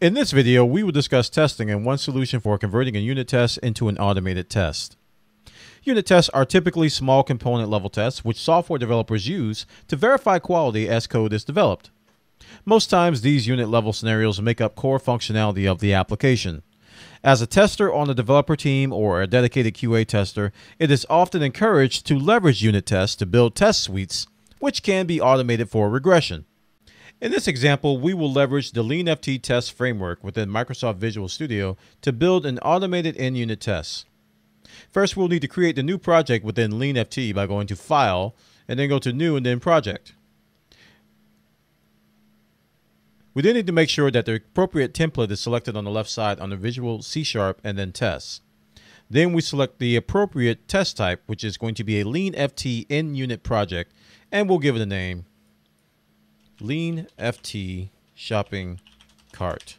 In this video, we will discuss testing and one solution for converting a unit test into an automated test. Unit tests are typically small component level tests which software developers use to verify quality as code is developed. Most times, these unit level scenarios make up core functionality of the application. As a tester on a developer team or a dedicated QA tester, it is often encouraged to leverage unit tests to build test suites, which can be automated for regression. In this example, we will leverage the LeanFT test framework within Microsoft Visual Studio to build an automated NUnit test. First, we'll need to create the new project within LeanFT by going to File, and then go to New and then Project. We then need to make sure that the appropriate template is selected on the left side on the Visual C Sharp and then Tests. Then we select the appropriate test type, which is going to be a LeanFT NUnit project, and we'll give it a name, LeanFT Shopping Cart,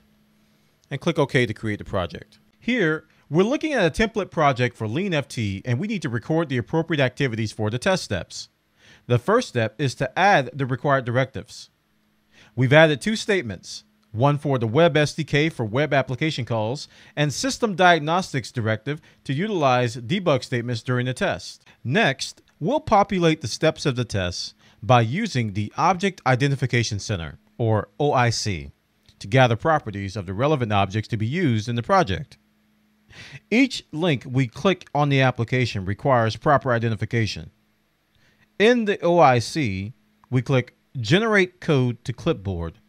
and click OK to create the project. Here, we're looking at a template project for LeanFT and we need to record the appropriate activities for the test steps. The first step is to add the required directives. We've added two statements, one for the Web SDK for web application calls, and System Diagnostics Directive to utilize debug statements during the test. Next, we'll populate the steps of the test by using the Object Identification Center, or OIC, to gather properties of the relevant objects to be used in the project. Each link we click on the application requires proper identification. In the OIC, we click generate code to clipboard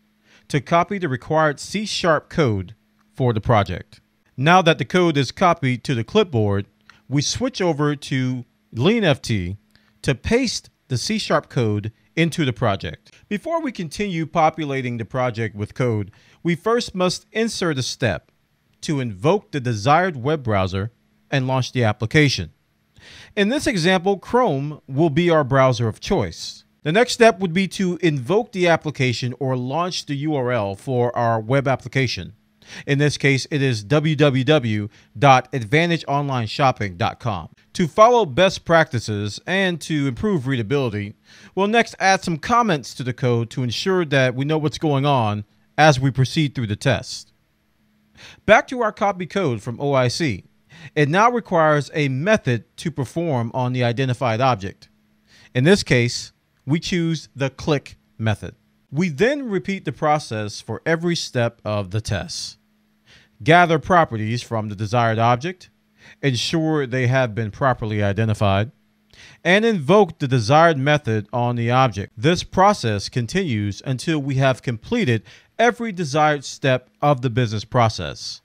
to copy the required C sharp code for the project. Now that the code is copied to the clipboard, we switch over to LeanFT to paste the C sharp code into the project. Before we continue populating the project with code, we first must insert a step to invoke the desired web browser and launch the application. In this example, Chrome will be our browser of choice. The next step would be to invoke the application or launch the URL for our web application. In this case, it is www.advantageonlineshopping.com. To follow best practices and to improve readability, we'll next add some comments to the code to ensure that we know what's going on as we proceed through the test. Back to our copy code from OIC. It now requires a method to perform on the identified object. In this case, we choose the click method. We then repeat the process for every step of the test. Gather properties from the desired object, ensure they have been properly identified, and invoke the desired method on the object. This process continues until we have completed every desired step of the business process,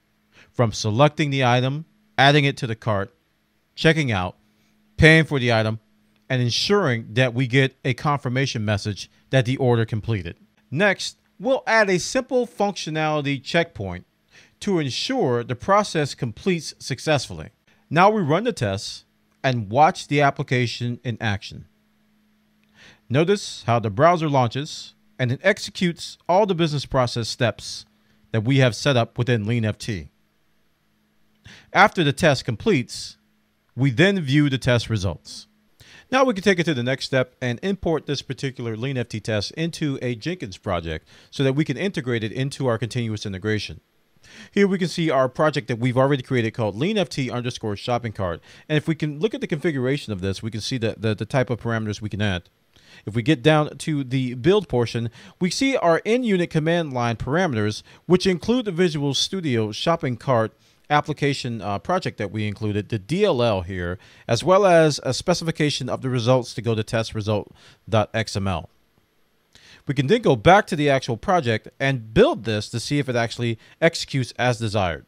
from selecting the item, adding it to the cart, checking out, paying for the item, and ensuring that we get a confirmation message that the order completed. Next, we'll add a simple functionality checkpoint to ensure the process completes successfully. Now we run the tests and watch the application in action. Notice how the browser launches and it executes all the business process steps that we have set up within LeanFT. After the test completes, we then view the test results. Now we can take it to the next step and import this particular LeanFT test into a Jenkins project so that we can integrate it into our continuous integration. Here we can see our project that we've already created called LeanFT underscore shopping cart. And if we can look at the configuration of this, we can see the, the, the type of parameters we can add. If we get down to the build portion, we see our NUnit command line parameters, which include the Visual Studio shopping cart application uh, project that we included, the DLL here, as well as a specification of the results to go to testresult.xml. We can then go back to the actual project and build this to see if it actually executes as desired.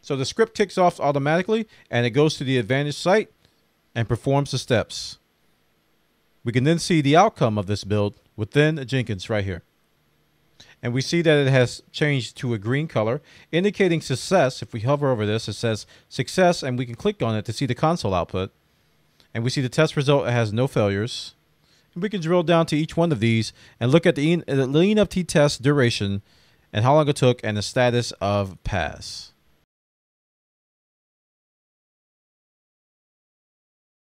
So the script kicks off automatically and it goes to the Advantage site and performs the steps. We can then see the outcome of this build within Jenkins right here. And we see that it has changed to a green color, indicating success. If we hover over this, it says success, and we can click on it to see the console output. And we see the test result it has no failures. And we can drill down to each one of these and look at the, the LeanFT test duration and how long it took and the status of pass.